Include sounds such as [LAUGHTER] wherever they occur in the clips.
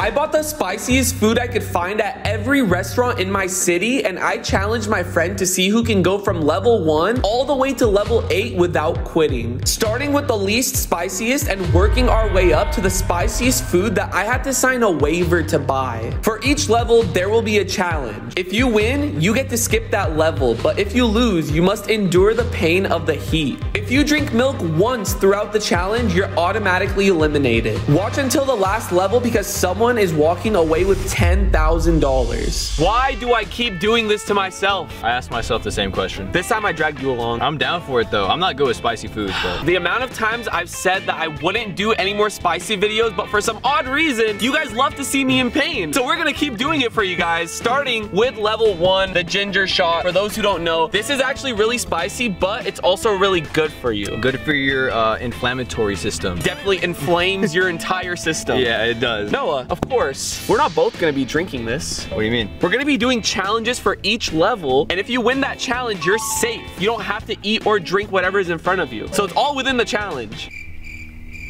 I bought the spiciest food I could find at every restaurant in my city, and I challenged my friend to see who can go from level 1 all the way to level 8 without quitting. Starting with the least spiciest and working our way up to the spiciest food that I had to sign a waiver to buy. For each level, there will be a challenge. If you win, you get to skip that level, but if you lose, you must endure the pain of the heat. If you drink milk once throughout the challenge, you're automatically eliminated. Watch until the last level because someone is walking away with $10,000. Why do I keep doing this to myself? I asked myself the same question. This time I dragged you along. I'm down for it though. I'm not good with spicy food. but The amount of times I've said that I wouldn't do any more spicy videos, but for some odd reason, you guys love to see me in pain. So we're gonna keep doing it for you guys, starting with level one, the ginger shot. For those who don't know, this is actually really spicy, but it's also really good for you. good for your uh, inflammatory system. Definitely inflames your entire system. [LAUGHS] Yeah, it does. Noah, of course, we're not both gonna be drinking this. What do you mean? We're gonna be doing challenges for each level, and if you win that challenge, you're safe. You don't have to eat or drink whatever is in front of you. So it's all within the challenge.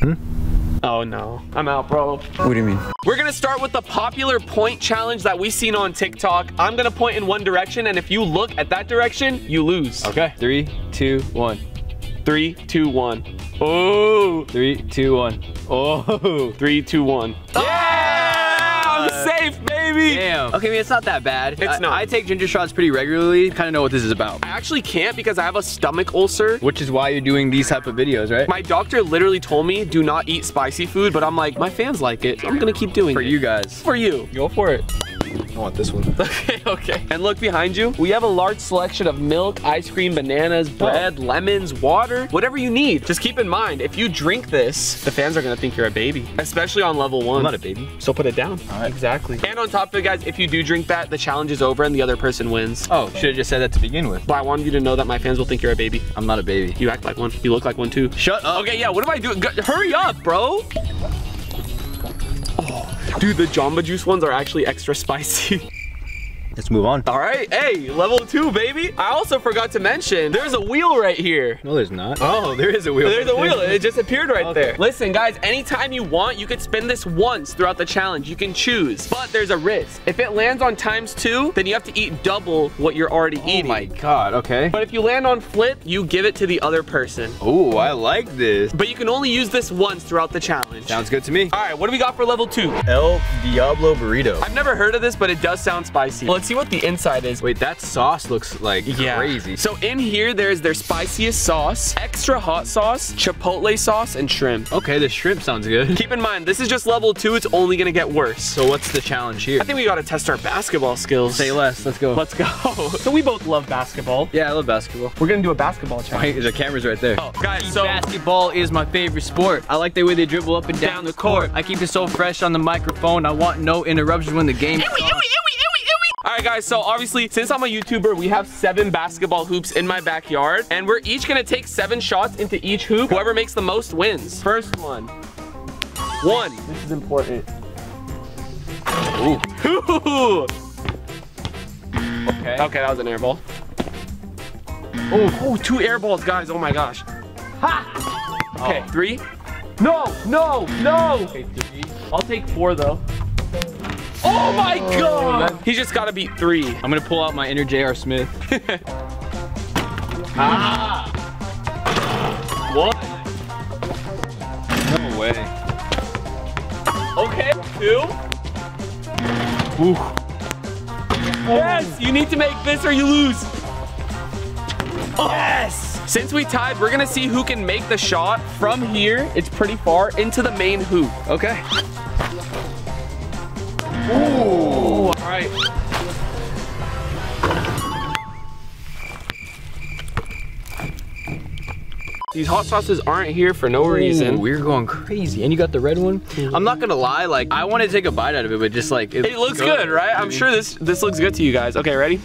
Hmm? Oh no, I'm out, bro. What do you mean? We're gonna start with the popular point challenge that we've seen on TikTok. I'm gonna point in one direction, and if you look at that direction, you lose. Okay. Three, two, one. Three, two, one. Oh, Three, two, one. Oh. three, two, one. Yeah! Baby! Damn. Okay, I mean, it's not that bad. It's I, not. I take ginger shots pretty regularly. Kind of know what this is about. I actually can't because I have a stomach ulcer. Which is why you're doing these type of videos, right? My doctor literally told me do not eat spicy food, but I'm like, my fans like it, so I'm gonna keep doing For it. For you guys. For you. Go for it. I want this one. [LAUGHS] Okay, okay. And look behind you. We have a large selection of milk, ice cream, bananas, oh. bread, lemons, water, whatever you need. Just keep in mind, if you drink this, the fans are gonna think you're a baby, especially on level one. I'm not a baby. So put it down. All right. Exactly. And on top of it, guys, if you do drink that, the challenge is over and the other person wins. Oh, should have just said that to begin with. But I wanted you to know that my fans will think you're a baby. I'm not a baby. You act like one. You look like one too. Shut up. Okay, yeah, what am I doing? G- Hurry up, bro. Dude, the Jamba Juice ones are actually extra spicy. [LAUGHS] Let's move on. All right, hey, level two, baby. I also forgot to mention, there's a wheel right here. No, there's not. Oh, there is a wheel. There's a wheel, it just appeared right Okay. there. Listen, guys, anytime you want, you could spin this once throughout the challenge. You can choose, but there's a risk. If it lands on times two, then you have to eat double what you're already Oh eating. Oh my god, okay. But if you land on flip, you give it to the other person. Oh, I like this. But you can only use this once throughout the challenge. Sounds good to me. All right, what do we got for level two? El Diablo Burrito. I've never heard of this, but it does sound spicy. Let's see what the inside is. Wait, that sauce looks like crazy. So in here, there's their spiciest sauce, extra hot sauce, chipotle sauce, and shrimp. Okay, the shrimp sounds good. Keep in mind, this is just level two. It's only gonna get worse. So what's the challenge here? I think we gotta test our basketball skills. Say less. Let's go. Let's go. [LAUGHS] so we both love basketball. Yeah, I love basketball. We're gonna do a basketball challenge. Wait, the camera's right there. Oh, guys, so Basketball is my favorite sport. I like the way they dribble up and down, the court. I keep it so fresh on the microphone. I want no interruptions when the game is on. All right, guys, so obviously, since I'm a YouTuber, we have seven basketball hoops in my backyard, and we're each gonna take seven shots into each hoop. Whoever makes the most wins. First one. One. This is important. Ooh. [LAUGHS] Okay. Okay, that was an air ball. Oh, oh, two air balls, guys. Oh my gosh. Ha! Okay, oh. three. No, no, no. Okay, three. I'll take four though. Oh my god! He just gotta beat three. I'm gonna pull out my inner J.R. Smith. [LAUGHS] Ah! One. No way. Okay, two. Yes, you need to make this or you lose. Yes! Since we tied, we're gonna see who can make the shot from here. It's pretty far into the main hoop. Okay. Ooh, all right. These hot sauces aren't here for no reason. Ooh, we're going crazy. And you got the red one? I'm not gonna lie, like, I want to take a bite out of it, but just like, It looks good, right? I'm sure this this looks good to you guys. Okay, ready?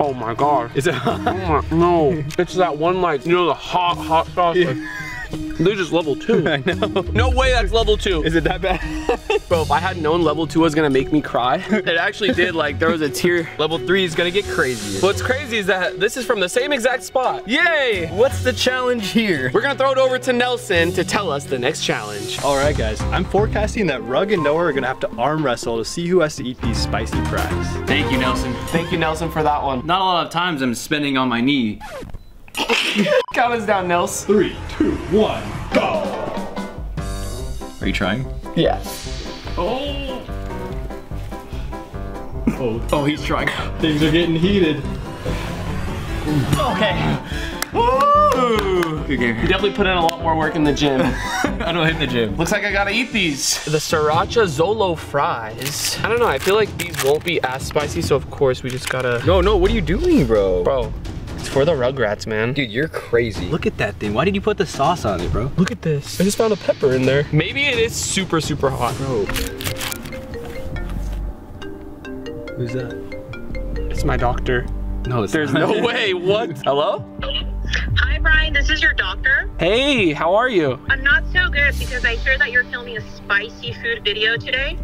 Oh my god. Is it? Oh [LAUGHS] my- no. It's that one like, you know, the hot, hot sauce. like- They're just level two. [LAUGHS] I know. No way that's level two. Is it that bad? [LAUGHS] Bro, if I had known level two was gonna make me cry, [LAUGHS] it actually did. Like, there was a tear. Level three is gonna get crazy. What's crazy is that this is from the same exact spot. Yay! What's the challenge here? We're gonna throw it over to Nelson to tell us the next challenge. All right, guys. I'm forecasting that Rug and Noah are gonna have to arm wrestle to see who has to eat these spicy fries. Thank you, Nelson. Thank you, Nelson, for that one. Not a lot of times I'm spending on my knee. [LAUGHS] Count us down, Nels. Three, two, one, go! Are you trying? Yeah. Oh, Oh, [LAUGHS] oh he's trying. things are getting heated. Okay. You definitely put in a lot more work in the gym. [LAUGHS] I don't hit the gym. Looks like I gotta eat these. The Sriracha Zolo fries. I don't know, I feel like these won't be as spicy, so of course we just gotta... No, no, what are you doing, bro? Bro, it's for the Rugrats, man. Dude, you're crazy. Look at that thing. Why did you put the sauce on it, bro? Look at this. I just found a pepper in there. Maybe it is super, super hot. Bro. Who's that? It's my doctor. No, it's There's not. no way. What? [LAUGHS] Hello? Hi, Brian. This is your doctor. Hey, how are you? I'm not so good because I hear that you're filming a spicy food video today.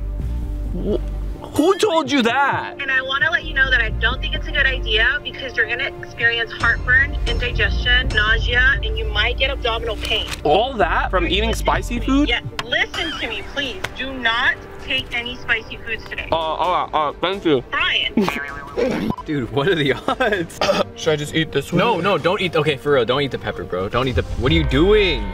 Who told you that? And I want to let you know that I don't think it's a good idea because you're going to experience heartburn, indigestion, nausea, and you might get abdominal pain. All that from eating spicy food? Yeah, listen to me, please. Do not take any spicy foods today. Uh, uh, uh, thank you. Brian. [LAUGHS] Dude, what are the odds? Should I just eat this one? no, no, don't eat. Okay, for real, don't eat the pepper, bro. Don't eat the. What are you doing?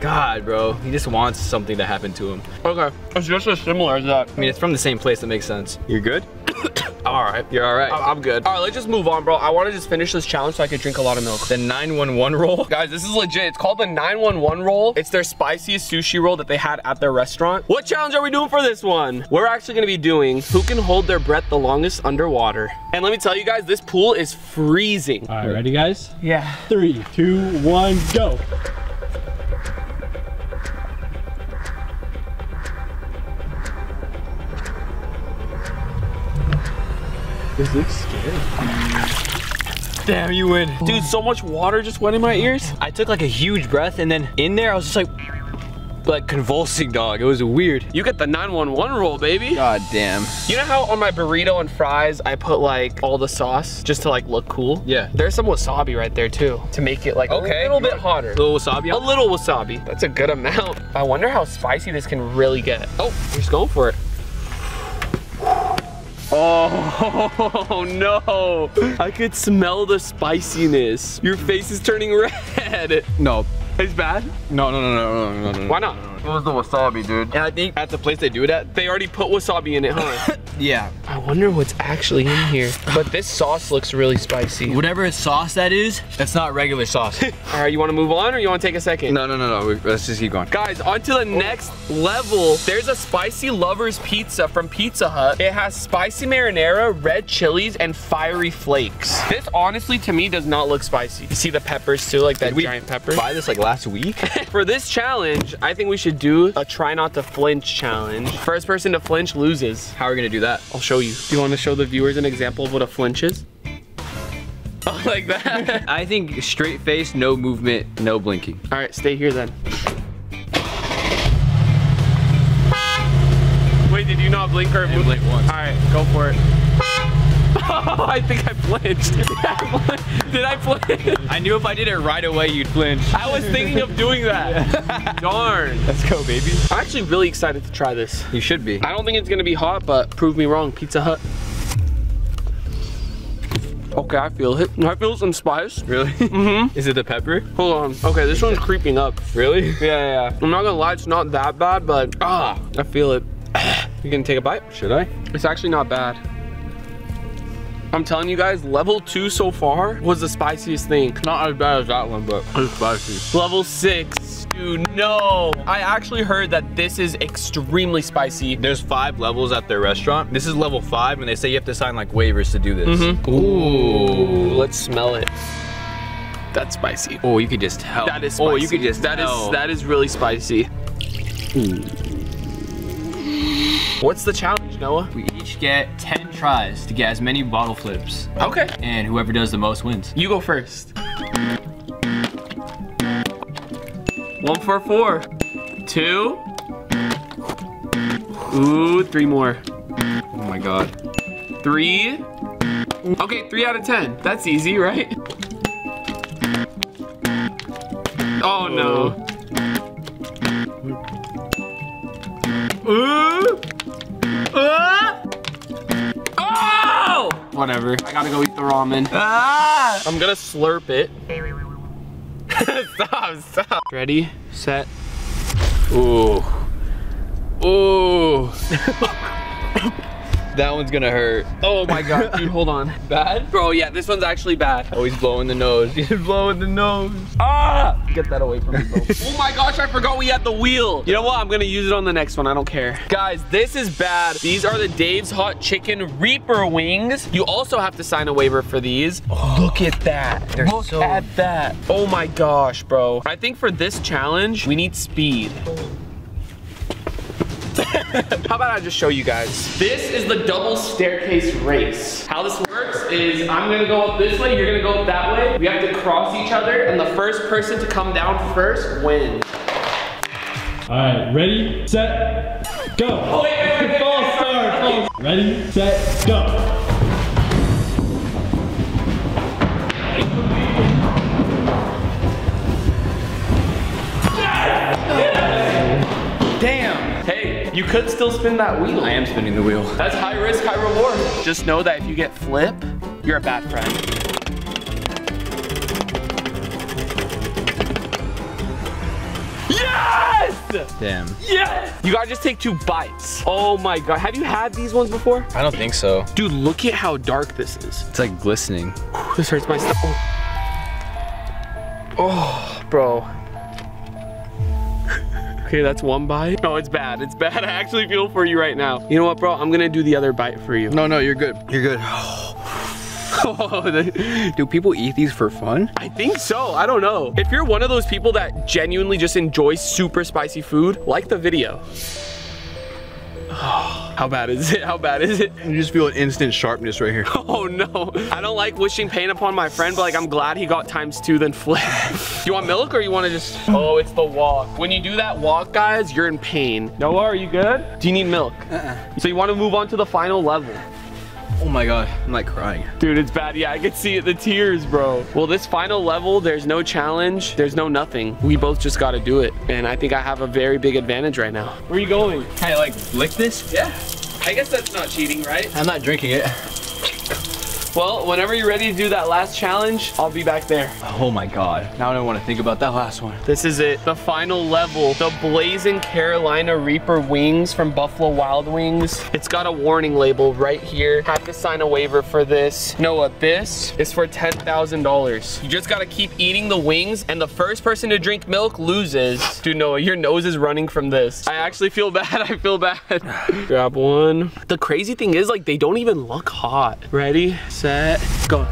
God, bro. He just wants something to happen to him. Okay, it's just as similar as that. I mean, it's from the same place. That makes sense. You're good? [COUGHS] All right. You're all right. I- I'm good. All right, let's just move on, bro. I want to just finish this challenge so I can drink a lot of milk. the 911 roll. [LAUGHS] Guys, this is legit. It's called the 911 roll. It's their spiciest sushi roll that they had at their restaurant. What challenge are we doing for this one? We're actually gonna be doing who can hold their breath the longest underwater. And let me tell you guys, this pool is freezing. All right, ready, guys? Yeah. Three, two, one, go! This looks scary. Damn, you win. Dude, so much water just went in my ears. I took like a huge breath and then in there I was just like, like convulsing, dog. It was weird. You get the 911 roll, baby. God damn. You know how on my burrito and fries, I put like all the sauce just to like look cool? Yeah. There's some wasabi right there too to make it like Okay. a little bit hotter. A little wasabi. A little wasabi. That's a good amount. I wonder how spicy this can really get. Oh, he's going for it. Oh [LAUGHS] no! I could smell the spiciness. Your face is turning red. No. It's bad? No, no, no, no, no, no, no. Why not? It was the wasabi, dude. And I think at the place they do it at, They already put wasabi in it, huh? [LAUGHS] yeah. I wonder what's actually in here. But this sauce looks really spicy. Whatever sauce that is, that's not regular sauce. [LAUGHS] All right, you want to move on or you want to take a second? no, no, no, no. we- Let's just keep going. Guys, on to the next level. There's a spicy lovers pizza from Pizza Hut. It has spicy marinara, red chilies, and fiery flakes. This honestly to me does not look spicy. You see the peppers too, like that Did we giant pepper? Buy this like last week? [LAUGHS] For this challenge, I think we should do a try not to flinch challenge. First person to flinch loses. How are we gonna do that? I'll show you. Do you want to show the viewers an example of what a flinch is? [LAUGHS] Oh, like that. [LAUGHS] I think straight face, no movement, no blinking. All right, stay here then. Wait, did you not blink or blink once. All right, go for it. Oh, [LAUGHS] I think I flinched. [LAUGHS] Did I flinch? I knew if I did it right away, you'd flinch. I was thinking of doing that. [LAUGHS] Darn. Let's go, baby. I'm actually really excited to try this. You should be. I don't think it's gonna be hot, but prove me wrong. Pizza Hut. Okay, I feel it. I feel some spice. Really? Mm-hmm. Is it the pepper? Hold on. Okay, this one's creeping up. Really? Yeah, yeah, yeah. I'm not gonna lie, it's not that bad, but ah, I feel it. [SIGHS] You gonna take a bite? Should I? It's actually not bad. I'm telling you guys, level two so far was the spiciest thing. Not as bad as that one, but it's spicy. Level six, dude, no. I actually heard that this is extremely spicy. There's five levels at their restaurant. This is level five, and they say you have to sign like waivers to do this. Mm-hmm. Ooh. Let's smell it. That's spicy. Oh, you could just tell. That is spicy. Oh, you could just That is tell. that is really spicy. What's the challenge, Noah? We each get 10 tries to get as many bottle flips. Okay. And whoever does the most wins. You go first. One for four. Two. Ooh, three more. Oh my god. Three. Okay, three out of ten. That's easy, right? Oh no. Oh. Ooh. Whatever. I gotta go eat the ramen. Ah! I'm gonna slurp it. [LAUGHS] stop, stop. Ready, set. Ooh. Ooh. [LAUGHS] that one's gonna hurt. Oh my god, dude, [LAUGHS] hold on. Bad? Bro, yeah, this one's actually bad. Oh, he's blowing the nose. [LAUGHS] He's blowing the nose. Ah! Get that away from me, bro. [LAUGHS] oh my gosh, I forgot we had the wheel. You know what? I'm gonna use it on the next one. I don't care. Guys, this is bad. These are the Dave's Hot Chicken Reaper wings. You also have to sign a waiver for these. Look at that. They're Look so- at that. Oh my gosh, bro. I think for this challenge, we need speed. [LAUGHS] How about I just show you guys? This is the double staircase race. How this works is I'm gonna go up this way, you're gonna go up that way. We have to cross each other, and the first person to come down first wins. All right, ready, set, go. Oh, wait, wait, wait, wait, False wait, start. wait, wait. false- Ready, set, go. You could still spin that wheel. I am spinning the wheel. That's high risk, high reward. Just know that if you get flip, you're a bad friend. Yes! Damn. Yes! You gotta just take two bites. Oh my god. Have you had these ones before? I don't think so. Dude, look at how dark this is. It's like glistening. This hurts my stomach. Oh. oh, bro. Okay, that's one bite. No, it's bad. It's bad. [LAUGHS] I actually feel for you right now. You know what, bro? I'm gonna do the other bite for you. No, no, you're good. You're good. [LAUGHS] Do people eat these for fun? I think so. I don't know. If you're one of those people that genuinely just enjoys super spicy food, like the video. How bad is it? How bad is it? You just feel an instant sharpness right here. [LAUGHS] Oh no. I don't like wishing pain upon my friend, but like I'm glad he got times two then flip. [LAUGHS] you want milk or you want to just... Oh, it's the walk. When you do that walk, guys, you're in pain. Noah, are you good? Do you need milk? Uh-uh. So you want to move on to the final level. Oh my god, I'm like crying. Dude, it's bad. Yeah, I could see it, the tears, bro. Well, this final level, there's no challenge. There's no nothing. We both just got to do it. And I think I have a very big advantage right now. Where are you going? Can I like lick this? Yeah. I guess that's not cheating, right? I'm not drinking it. Well, whenever you're ready to do that last challenge, I'll be back there. Oh my god. Now I don't want to think about that last one. This is it, the final level. The Blazing Carolina Reaper wings from Buffalo Wild Wings. It's got a warning label right here. Have to sign a waiver for this. Noah, this is for $10,000. You just gotta keep eating the wings and the first person to drink milk loses. Dude, Noah, your nose is running from this. I actually feel [LAUGHS] bad, I feel bad. [LAUGHS] Grab one. The crazy thing is like they don't even look hot. Ready, set, go.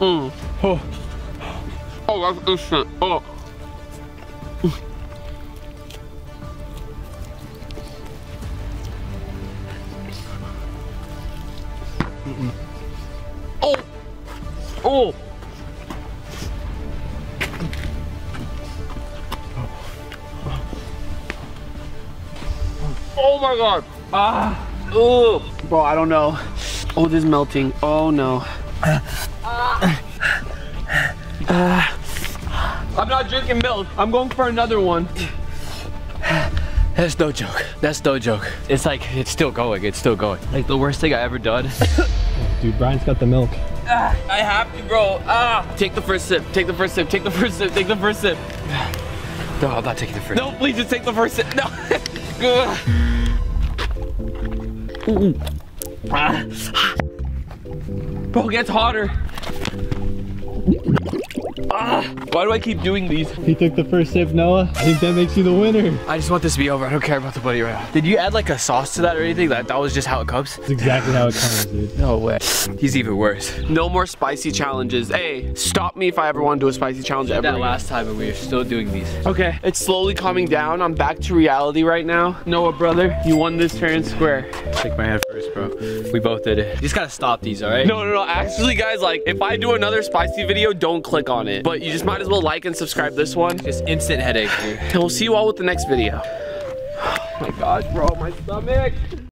Mm. Oh. Oh, that's instant. Oh. Oh. Oh. Oh my god. Ah. Oh. Bro, I don't know. Oh, this is melting. Oh no. I'm not drinking milk. I'm going for another one. That's no joke. That's no joke. It's like, it's still going. It's still going. Like the worst thing I ever done. [LAUGHS] Dude, Brian's got the milk. I have to, bro. Ah. Take the first sip. Take the first sip. Take the first sip. Take the first sip. [SIGHS] no, I'm not taking the first. No, please just take the first sip. No. [LAUGHS] Ooh. Ah. Bro, it gets hotter. Ah, why do I keep doing these? He took the first sip, Noah. I think that makes you the winner. I just want this to be over. I don't care about the buddy right now. Did you add like a sauce to that or anything? That, that was just how it comes? That's exactly how it comes, dude. [LAUGHS] No way. He's even worse. No more spicy challenges. Hey, stop me if I ever want to do a spicy challenge ever. That again. last time and we are still doing these. Okay, it's slowly calming down. I'm back to reality right now. Noah, brother, you won this fair and square. Shake my hand first, bro. We both did it. You just gotta stop these, all right? No, no, no. Actually, guys, like, if I do another spicy video, don't click on it. But you just might as well like and subscribe this one. Just instant headache, dude. And we'll see you all with the next video. Oh my god, bro, my stomach.